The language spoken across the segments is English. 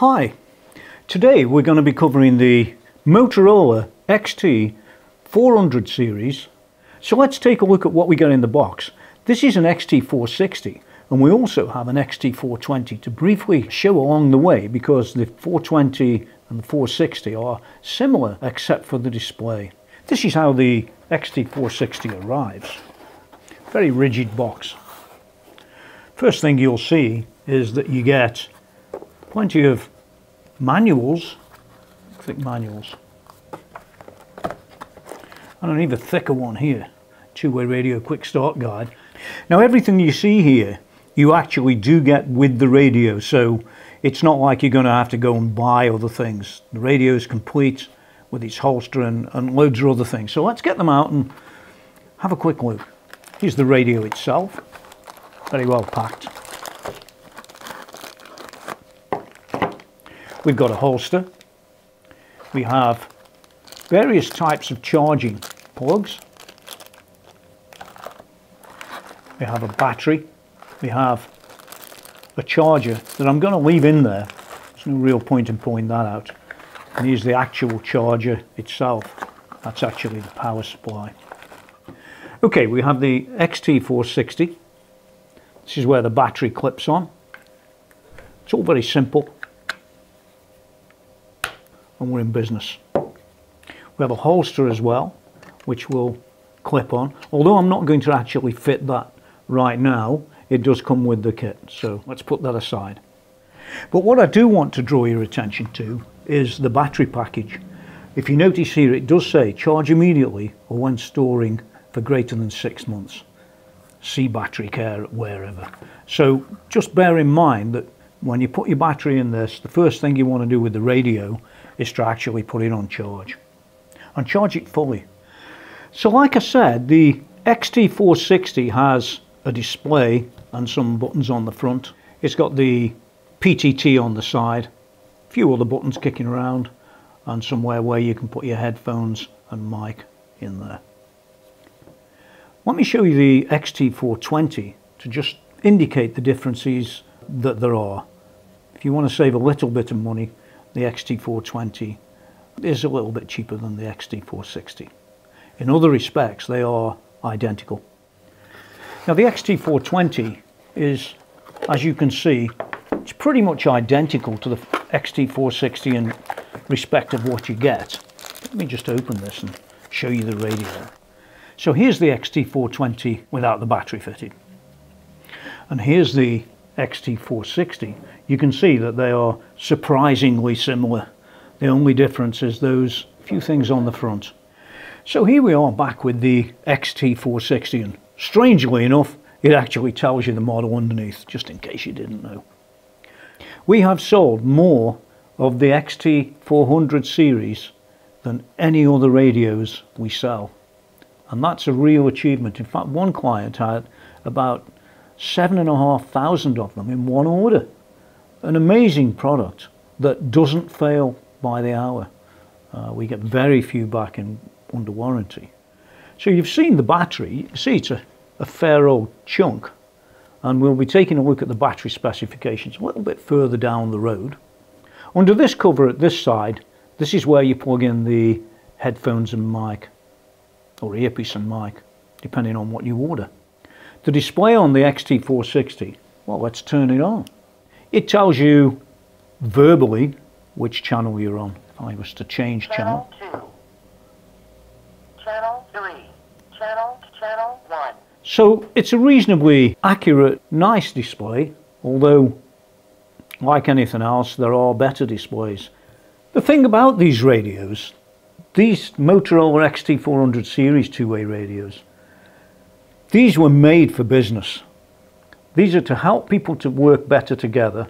Hi, today we're going to be covering the Motorola XT 400 series. So let's take a look at what we got in the box. This is an XT460 and we also have an XT420 to briefly show along the way because the 420 and the 460 are similar except for the display. This is how the XT460 arrives. Very rigid box. First thing you'll see is that you get plenty of manuals, thick manuals, and an even thicker one here, two-way radio quick start guide. Now everything you see here you actually do get with the radio so it's not like you're going to have to go and buy other things. The radio is complete with its holster and, and loads of other things. So let's get them out and have a quick look. Here's the radio itself, very well packed. We've got a holster. We have various types of charging plugs. We have a battery. We have a charger that I'm going to leave in there. There's no real point in pulling that out. And here's the actual charger itself. That's actually the power supply. Okay, we have the XT460. This is where the battery clips on. It's all very simple and we're in business. We have a holster as well, which will clip on. Although I'm not going to actually fit that right now, it does come with the kit. So let's put that aside. But what I do want to draw your attention to is the battery package. If you notice here, it does say charge immediately or when storing for greater than six months. See battery care wherever. So just bear in mind that when you put your battery in this, the first thing you want to do with the radio is to actually put it on charge and charge it fully. So like I said, the XT460 has a display and some buttons on the front. It's got the PTT on the side, a few other buttons kicking around and somewhere where you can put your headphones and mic in there. Let me show you the XT420 to just indicate the differences that there are. If you want to save a little bit of money, the XT420 is a little bit cheaper than the XT460. In other respects, they are identical. Now the XT420 is, as you can see, it's pretty much identical to the XT460 in respect of what you get. Let me just open this and show you the radio. So here's the XT420 without the battery fitted. And here's the XT460. You can see that they are surprisingly similar. The only difference is those few things on the front. So here we are back with the XT460 and strangely enough it actually tells you the model underneath just in case you didn't know. We have sold more of the XT400 series than any other radios we sell and that's a real achievement. In fact one client had about seven and a half thousand of them in one order. An amazing product that doesn't fail by the hour. Uh, we get very few back in under warranty. So you've seen the battery, you see it's a, a fair old chunk and we'll be taking a look at the battery specifications a little bit further down the road. Under this cover at this side, this is where you plug in the headphones and mic or earpiece and mic, depending on what you order. The display on the XT460, well let's turn it on. It tells you verbally which channel you're on. If I was to change channel. Channel 2. Channel 3. Channel, channel 1. So it's a reasonably accurate, nice display, although like anything else, there are better displays. The thing about these radios, these Motorola XT400 series two-way radios, these were made for business. These are to help people to work better together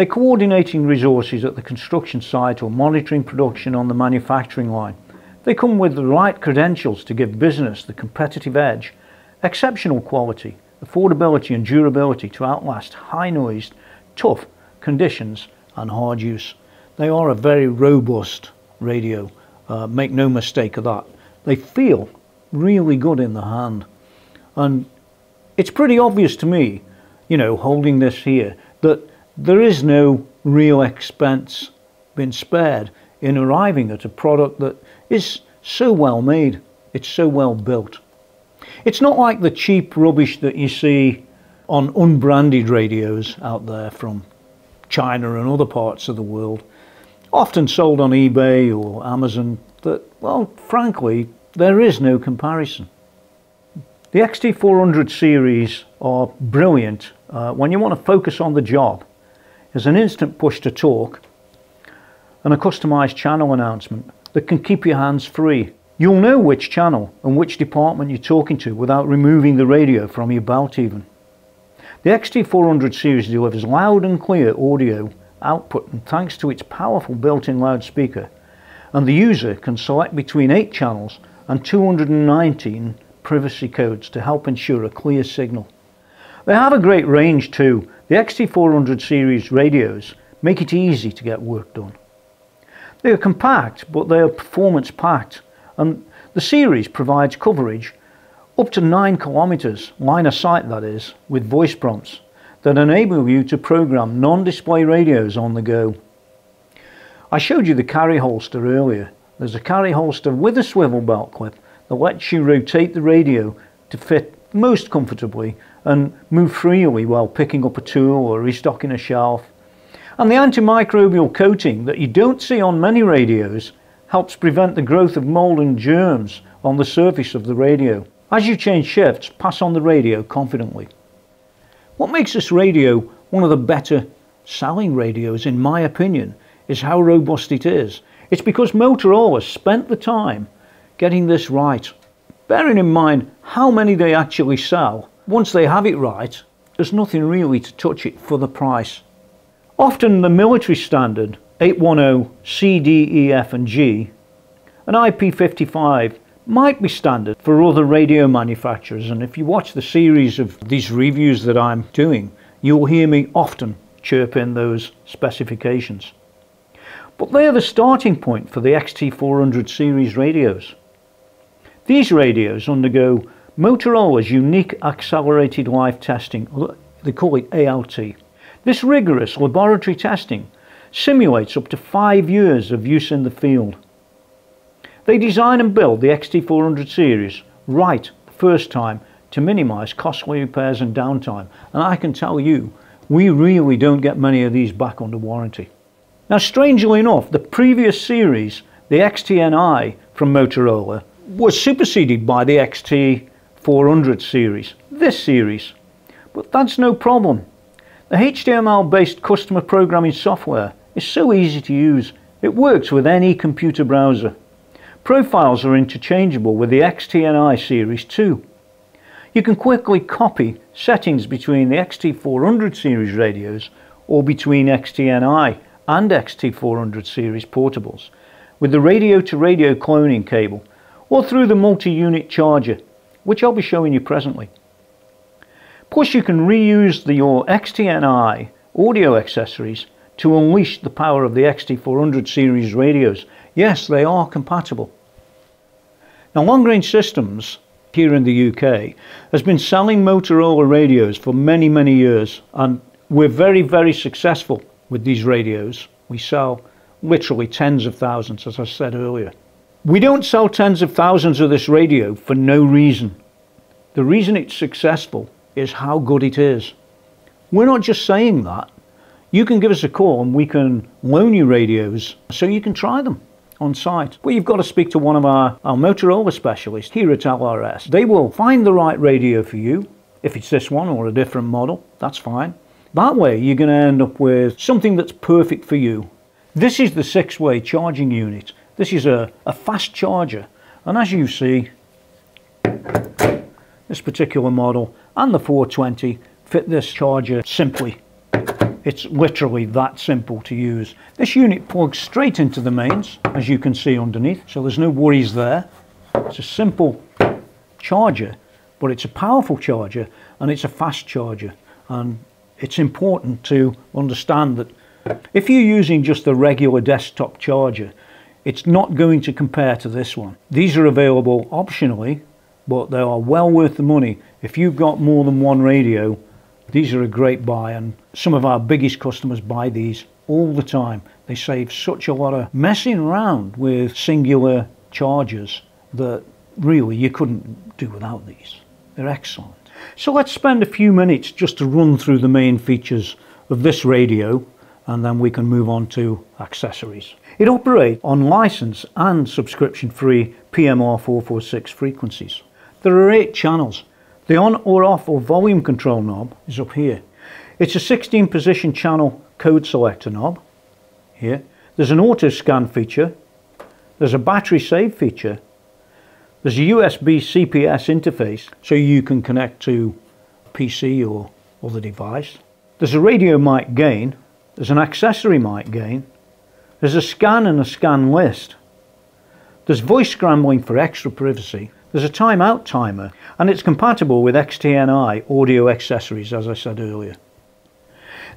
they're coordinating resources at the construction site or monitoring production on the manufacturing line. They come with the right credentials to give business the competitive edge, exceptional quality, affordability and durability to outlast high-noised, tough conditions and hard use. They are a very robust radio, uh, make no mistake of that. They feel really good in the hand. And it's pretty obvious to me, you know, holding this here, that there is no real expense been spared in arriving at a product that is so well made, it's so well built. It's not like the cheap rubbish that you see on unbranded radios out there from China and other parts of the world, often sold on eBay or Amazon, that, well, frankly, there is no comparison. The XT400 series are brilliant uh, when you want to focus on the job. There's an instant push to talk and a customized channel announcement that can keep your hands free. You'll know which channel and which department you're talking to without removing the radio from your belt even. The XT400 series delivers loud and clear audio output and thanks to its powerful built-in loudspeaker and the user can select between 8 channels and 219 privacy codes to help ensure a clear signal. They have a great range too. The XT400 series radios make it easy to get work done. They are compact but they are performance packed and the series provides coverage up to 9 kilometers, line of sight that is, with voice prompts that enable you to program non-display radios on the go. I showed you the carry holster earlier. There's a carry holster with a swivel belt clip that lets you rotate the radio to fit most comfortably and move freely while picking up a tool or restocking a shelf. And the antimicrobial coating that you don't see on many radios helps prevent the growth of mold and germs on the surface of the radio. As you change shifts, pass on the radio confidently. What makes this radio one of the better selling radios in my opinion is how robust it is. It's because Motorola spent the time getting this right. Bearing in mind how many they actually sell, once they have it right, there's nothing really to touch it for the price. Often the military standard 810 C, D, E, F and G and IP55 might be standard for other radio manufacturers and if you watch the series of these reviews that I'm doing you'll hear me often chirp in those specifications. But they're the starting point for the XT400 series radios. These radios undergo Motorola's unique accelerated life testing, they call it ALT. This rigorous laboratory testing simulates up to five years of use in the field. They design and build the XT400 series right the first time to minimise costly repairs and downtime and I can tell you we really don't get many of these back under warranty. Now strangely enough the previous series the XTNI from Motorola was superseded by the XT400 series, this series. But that's no problem. The HTML based customer programming software is so easy to use. It works with any computer browser. Profiles are interchangeable with the XTNI series too. You can quickly copy settings between the XT400 series radios or between XTNI and XT400 series portables with the radio to radio cloning cable or through the multi-unit charger which I'll be showing you presently. Plus you can reuse the, your XTNI audio accessories to unleash the power of the XT400 series radios. Yes, they are compatible. Now Long Range Systems here in the UK has been selling Motorola radios for many many years and we're very very successful with these radios. We sell literally tens of thousands as I said earlier. We don't sell tens of thousands of this radio for no reason. The reason it's successful is how good it is. We're not just saying that you can give us a call and we can loan you radios so you can try them on site. But you've got to speak to one of our, our Motorola specialists here at LRS. They will find the right radio for you. If it's this one or a different model, that's fine. That way you're going to end up with something that's perfect for you. This is the six-way charging unit. This is a, a fast charger. And as you see, this particular model and the 420 fit this charger simply. It's literally that simple to use. This unit plugs straight into the mains, as you can see underneath, so there's no worries there. It's a simple charger, but it's a powerful charger and it's a fast charger. And it's important to understand that if you're using just a regular desktop charger, it's not going to compare to this one. These are available optionally, but they are well worth the money. If you've got more than one radio, these are a great buy and some of our biggest customers buy these all the time. They save such a lot of messing around with singular chargers that really you couldn't do without these. They're excellent. So let's spend a few minutes just to run through the main features of this radio and then we can move on to accessories. It operates on license and subscription free PMR 446 frequencies. There are eight channels. The on or off or volume control knob is up here. It's a 16 position channel code selector knob here. There's an auto scan feature. There's a battery save feature. There's a USB CPS interface so you can connect to PC or other device. There's a radio mic gain there's an accessory mic gain. There's a scan and a scan list. There's voice scrambling for extra privacy. There's a timeout timer and it's compatible with XTNI audio accessories as I said earlier.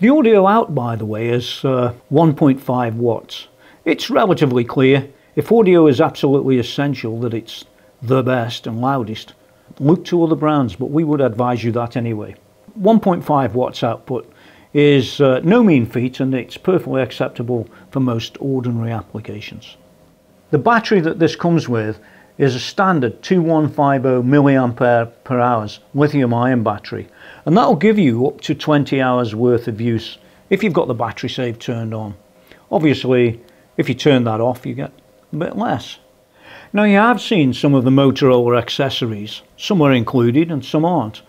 The audio out by the way is uh, 1.5 watts. It's relatively clear. If audio is absolutely essential that it's the best and loudest, look to other brands but we would advise you that anyway. 1.5 watts output is uh, no mean feat and it's perfectly acceptable for most ordinary applications. The battery that this comes with is a standard 2150 milliampere per hours lithium ion battery and that'll give you up to 20 hours worth of use if you've got the battery save turned on. Obviously if you turn that off you get a bit less. Now you have seen some of the Motorola accessories, some are included and some aren't.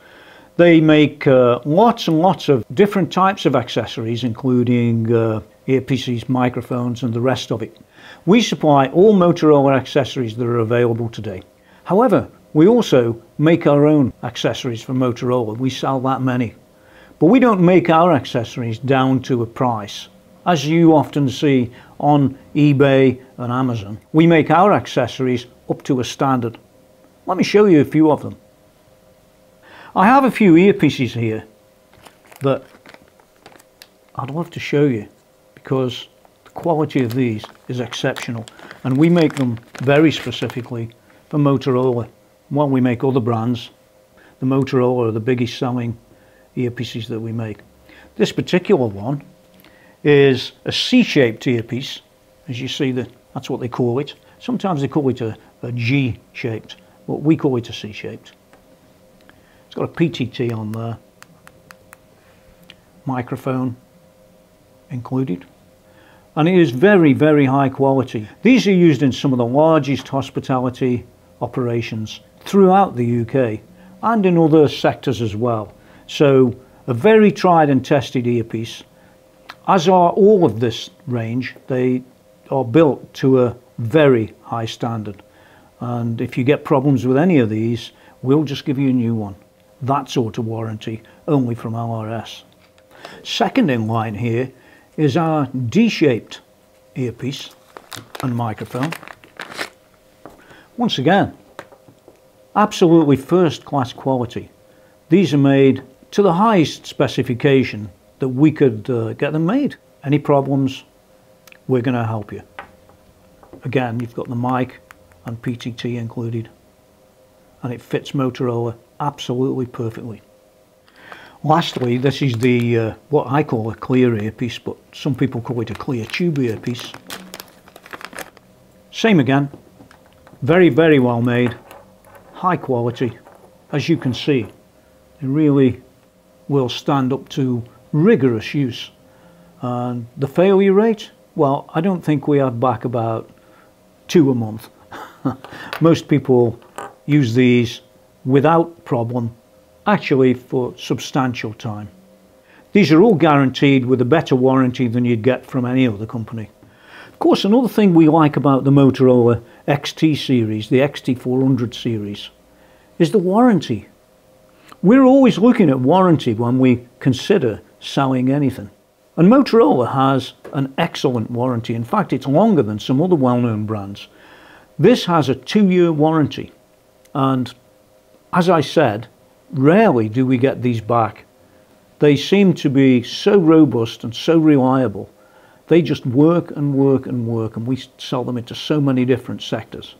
They make uh, lots and lots of different types of accessories, including uh, earpieces, microphones, and the rest of it. We supply all Motorola accessories that are available today. However, we also make our own accessories for Motorola. We sell that many. But we don't make our accessories down to a price. As you often see on eBay and Amazon, we make our accessories up to a standard. Let me show you a few of them. I have a few earpieces here that I'd love to show you because the quality of these is exceptional and we make them very specifically for Motorola. While we make other brands, the Motorola are the biggest selling earpieces that we make. This particular one is a C-shaped earpiece. As you see, the, that's what they call it. Sometimes they call it a, a G-shaped, but we call it a C-shaped. It's got a PTT on there. Microphone included. And it is very, very high quality. These are used in some of the largest hospitality operations throughout the UK and in other sectors as well. So a very tried and tested earpiece. As are all of this range, they are built to a very high standard. And if you get problems with any of these, we'll just give you a new one that sort of warranty only from LRS. Second in line here is our D-shaped earpiece and microphone. Once again, absolutely first class quality. These are made to the highest specification that we could uh, get them made. Any problems, we're going to help you. Again, you've got the mic and PTT included and it fits Motorola absolutely perfectly. Lastly, this is the uh, what I call a clear earpiece, but some people call it a clear tube earpiece. Same again, very, very well made, high quality. As you can see, it really will stand up to rigorous use. And the failure rate, well, I don't think we have back about two a month. Most people use these without problem, actually for substantial time. These are all guaranteed with a better warranty than you'd get from any other company. Of course, another thing we like about the Motorola XT series, the XT400 series, is the warranty. We're always looking at warranty when we consider selling anything. And Motorola has an excellent warranty. In fact, it's longer than some other well-known brands. This has a two-year warranty. And as I said, rarely do we get these back. They seem to be so robust and so reliable. They just work and work and work, and we sell them into so many different sectors.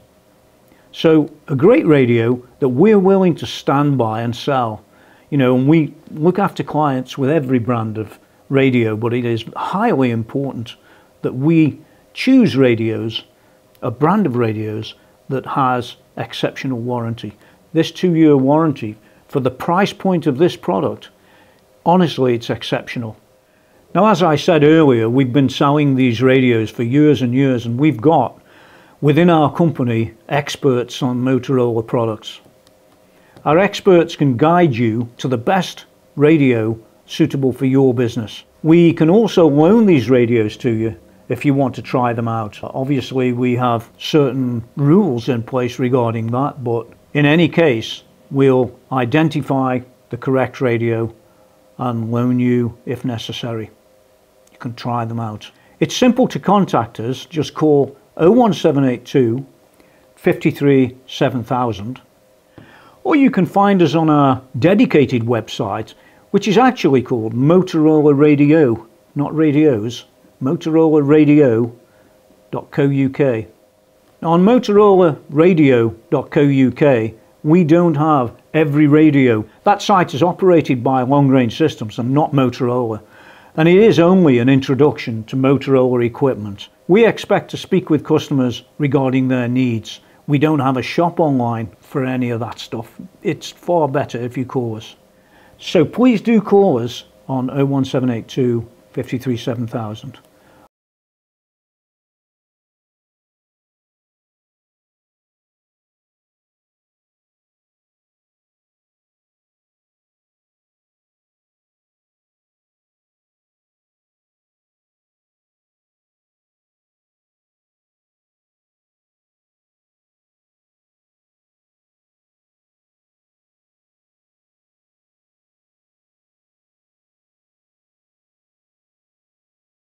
So, a great radio that we're willing to stand by and sell. You know, and we look after clients with every brand of radio, but it is highly important that we choose radios, a brand of radios that has exceptional warranty. This two year warranty for the price point of this product, honestly, it's exceptional. Now, as I said earlier, we've been selling these radios for years and years, and we've got within our company experts on Motorola products. Our experts can guide you to the best radio suitable for your business. We can also loan these radios to you if you want to try them out. Obviously, we have certain rules in place regarding that, but in any case, we'll identify the correct radio and loan you if necessary. You can try them out. It's simple to contact us. Just call 01782 53 7000 or you can find us on our dedicated website which is actually called Motorola Radio, not radios, motorolaradio.co.uk. Now on motorolaradio.co.uk we don't have every radio. That site is operated by Long Range Systems and not Motorola and it is only an introduction to Motorola equipment. We expect to speak with customers regarding their needs. We don't have a shop online for any of that stuff. It's far better if you call us. So please do call us on 01782 53 7000.